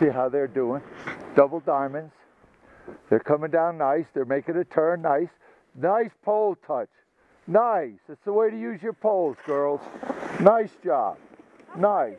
See how they're doing. Double diamonds. They're coming down nice. They're making a turn nice. Nice pole touch. Nice. It's the way to use your poles, girls. Nice job. Nice.